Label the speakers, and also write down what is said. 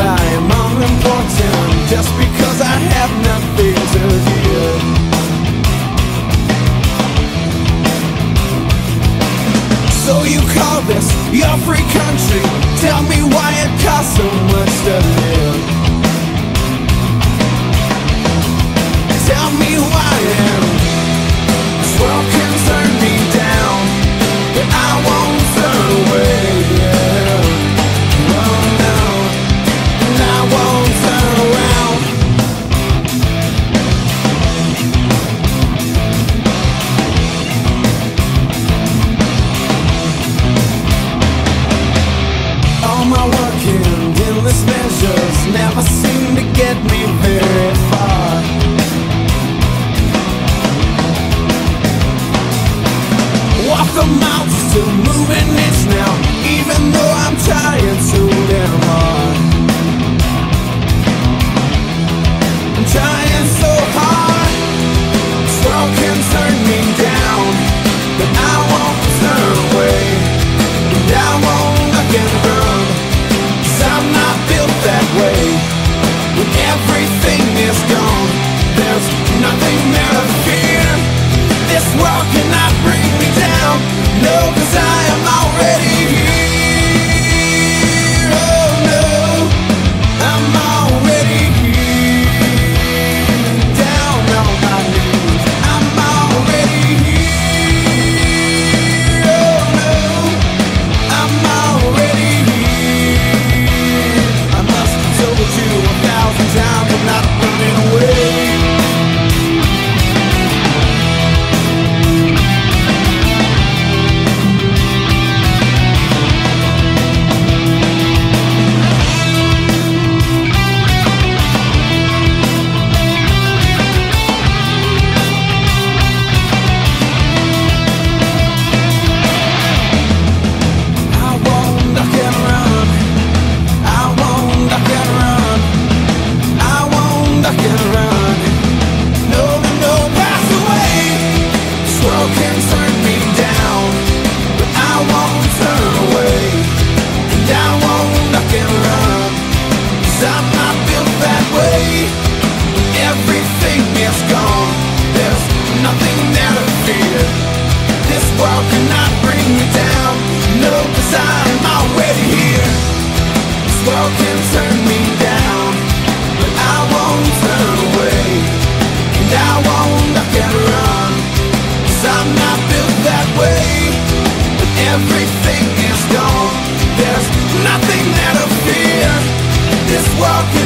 Speaker 1: I am unimportant Just because I have nothing to give So you call this your free country. Tell me why it costs so much the mouth still moving, it's now. Even though I'm tired, so no walking.